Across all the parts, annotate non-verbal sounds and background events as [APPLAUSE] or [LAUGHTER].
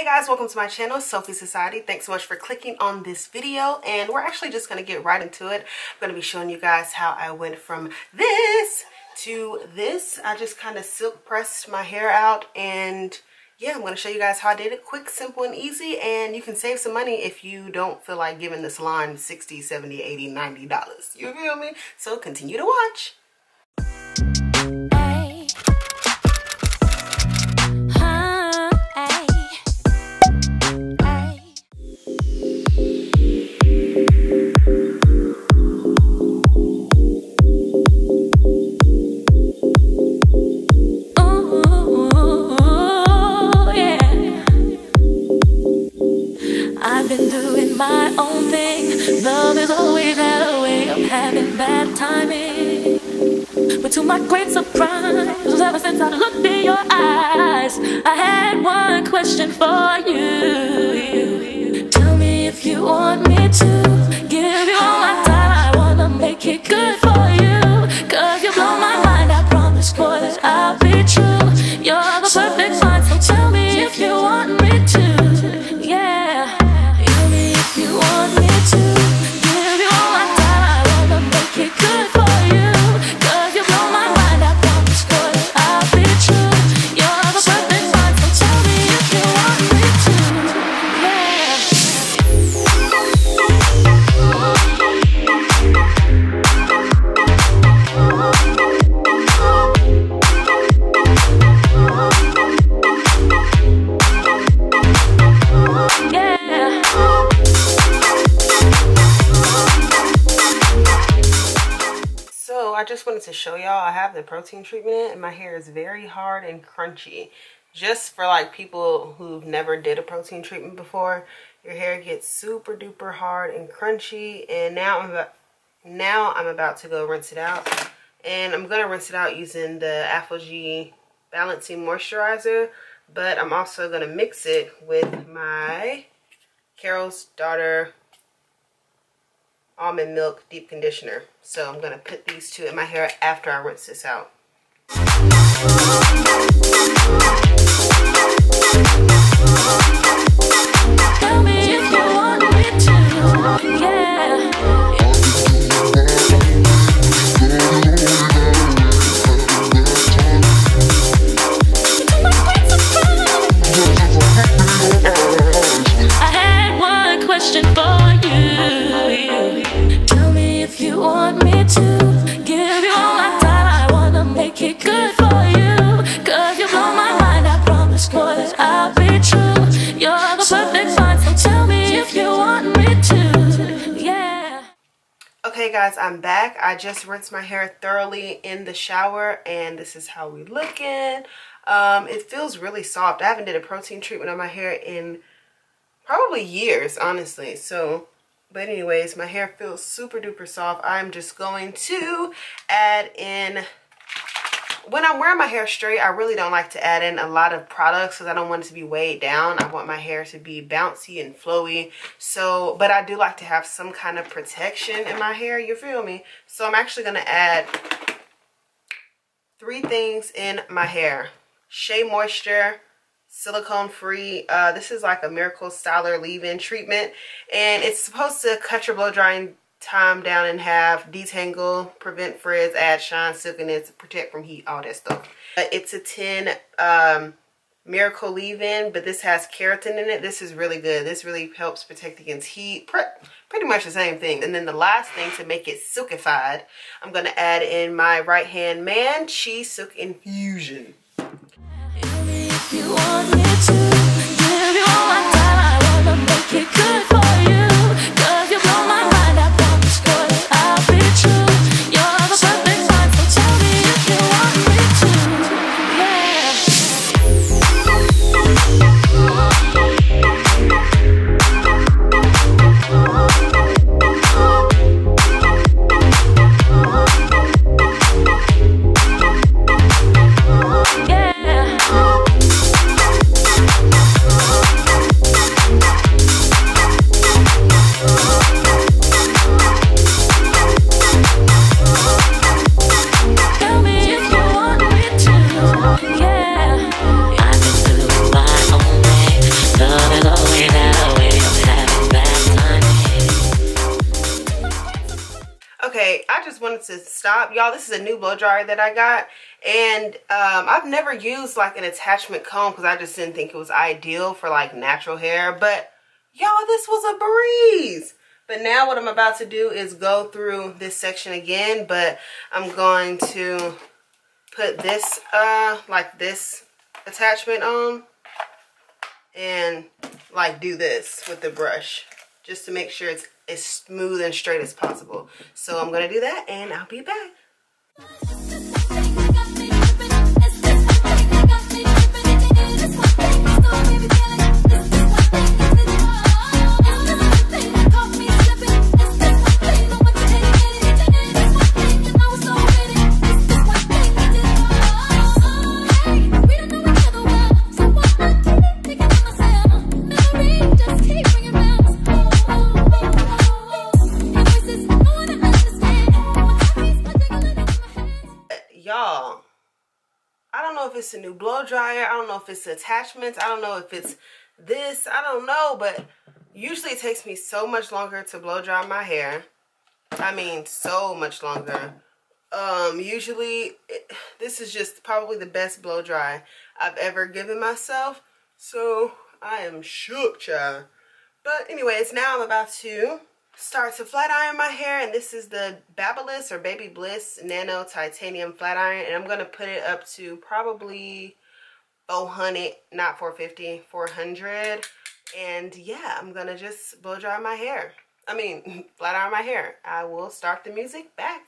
Hey guys, welcome to my channel, Sophie Society. Thanks so much for clicking on this video and we're actually just to get right into it. I'm to be showing you guys how I went from this to this. I just kind of silk pressed my hair out and yeah, I'm to show you guys how I did it. Quick, simple, and easy and you can save some money if you don't feel like giving the salon 60 70 80 $90. You feel me? So continue to watch. My great surprise, was ever since I looked in your eyes, I had one question for you. Just wanted to show y'all I have the protein treatment and my hair is very hard and crunchy. Just for like people who've never did a protein treatment before, your hair gets super duper hard and crunchy and now I'm about, now I'm about to go rinse it out. And I'm going to rinse it out using the ApHogee Balancing Moisturizer, but I'm also going to mix it with my Carol's Daughter almond milk deep conditioner. So I'm going to put these two in my hair after I rinse this out. Okay guys, I'm back. I just rinsed my hair thoroughly in the shower and this is how we looking. Um, it feels really soft. I haven't did a protein treatment on my hair in probably years, honestly. So, but anyways, my hair feels super duper soft. I'm just going to add in when I'm wearing my hair straight, I really don't like to add in a lot of products because I don't want it to be weighed down. I want my hair to be bouncy and flowy. So, but I do like to have some kind of protection in my hair, you feel me? So I'm actually going to add three things in my hair. Shea Moisture, silicone free. Uh, this is like a Miracle Styler leave-in treatment. And it's supposed to cut your blow drying time down in half, detangle, prevent frizz, add shine, silkiness, protect from heat, all that stuff. Uh, it's a 10 um, Miracle leave-in, but this has keratin in it. This is really good. This really helps protect against heat. Pre pretty much the same thing. And then the last thing to make it silkified, I'm going to add in my right hand man CHI's silk infusion. To stop. Y'all, this is a new blow dryer that I got. And um, I've never used like an attachment comb because I just didn't think it was ideal for like natural hair. But y'all, this was a breeze. But now what I'm about to do is go through this section again. But I'm going to put this, uh, like this attachment on. And like do this with the brush. Just to make sure it's as smooth and straight as possible. So I'm going to do that and I'll be back. If it's a new blow dryer. I don't know if it's attachments. I don't know if it's this. I don't know but usually it takes me so much longer to blow dry my hair. I mean so much longer. Um usually it, this is just probably the best blow dry i've ever given myself. So i am shook child. But anyways now i'm about to start to flat iron my hair and this is the Babyliss or Baby Bliss Nano Titanium Flat Iron and I'm going to put it up to probably 400, not 450, 400 and yeah, I'm going to just blow dry my hair. I mean, [LAUGHS] flat iron my hair. I will start the music back.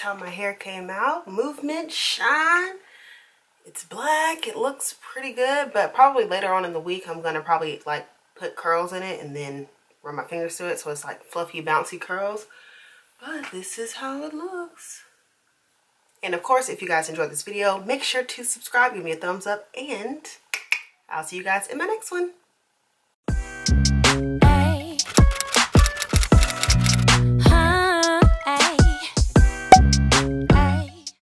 How my hair came out. Movement shine. It's black. It looks pretty good but probably later on in the week I'm gonna probably like put curls in it and then run my fingers through it so it's like fluffy bouncy curls. But this is how it looks. And of course if you guys enjoyed this video make sure to subscribe give me a thumbs up and I'll see you guys in my next one